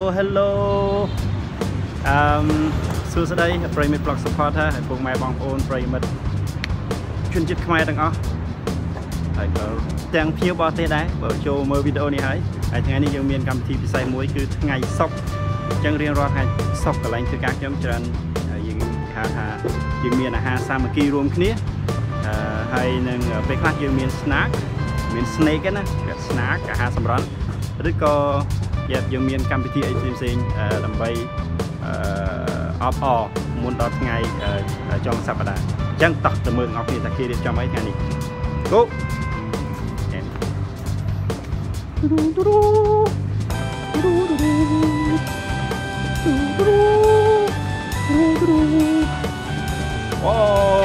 Hello អឺសួស្តីប្រិមិត្ត Blog Supporter ហើយពុកម៉ែបងប្អូនប្រិមិត្តជនជាតិខ្មែរទាំងអស់ហើយក៏ទាំងភ្ញៀវបរទេសដែរបើចូលមើលវីដេអូនេះហើយហើយថ្ងៃនេះយើងមានកម្មវិធីពិសេសមួយគឺថ្ងៃសុក្រអញ្ចឹងរៀងរាល់ថ្ងៃសុក្រកន្លែងធ្វើការខ្ញុំច្រើនយើងហៅថាយើងមានអាហារសាមគ្គីរួមគ្នាអឺហើយនឹងពេលខ្លះយើងមាន snack មាន snake ណាគេ snack អាហារសម្រន់ឬក៏ យ៉ាយើងមានកម្មវិធីអីផ្សេងៗដើម្បីអបអរមុនដល់ថ្ងៃចុងសប្តាហ៍អញ្ចឹងតោះទៅមើលអស់គ្នាថាគេរៀបចំអីថ្ងៃនេះ Go អូ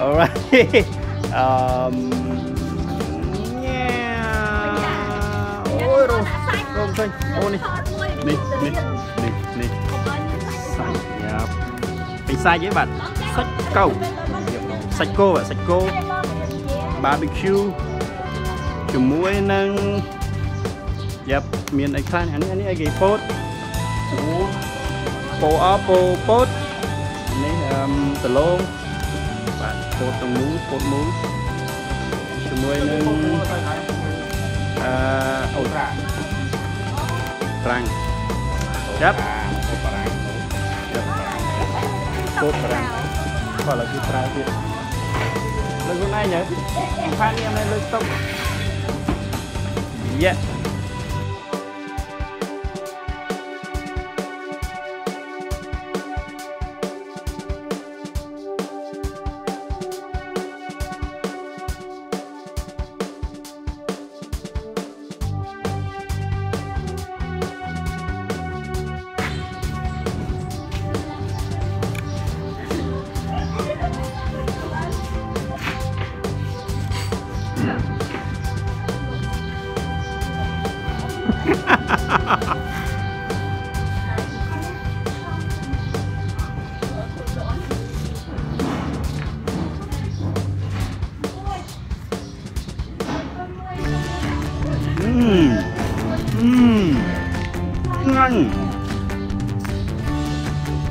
អរ៉ាអឺញ៉ាអូយរងរងឃើញអូនេះនេះនេះនេះនេះសាច់យ៉ាប់ពីសាច់ឯងបាទសាច់កោសាច់គោបាទសាច់គោ barbecue ជាមួយនឹងយ៉ាប់មានអីខ្លះអានេះអានេះអីគេពោតអូពោអពោពោតនេះអឺដលងបាទ ពោតទាំងមូលពោតមូលជាមួយនឹងអឺអូត្រាត្រាំងចាប់ពោតបារាំងចាប់ពោតបារាំងគាត់ឡើងគឺត្រាទៀតលើខ្លួនឯងហ៎ផាននេះអត់លើស្តុកយេ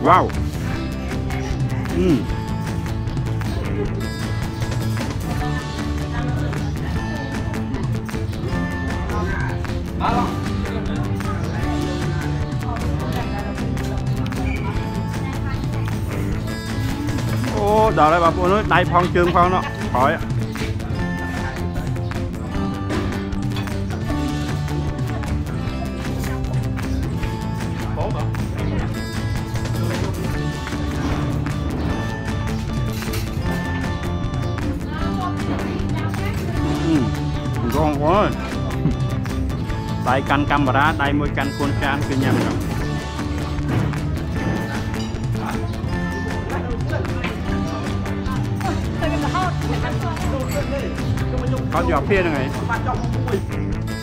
Wow. Hum. Ngon. Wow. Mmm. Ô, đó đây bà phụ nói đây phong trương phong đó. Khỏi. រងអូយដៃកាន់កាមេរ៉ាដៃមួយ កាន់កូនចានគឺញ៉ាំចឹងគាត់យក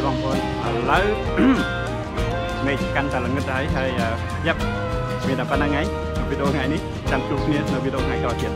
ភៀហ្នឹងឯងឡូវមេឃកាន់តែល្ងឹតហើយហើយយ៉ាប់មានតែប៉ុណ្្នឹងហើយវីដេអូថ្ងៃនេះចាំជួបគ្នានៅវីដេអូថ្ងៃក្រោយទៀត